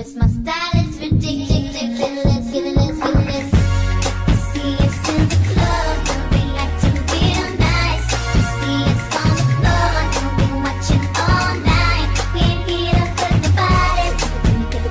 It's my style, it's ridiculous.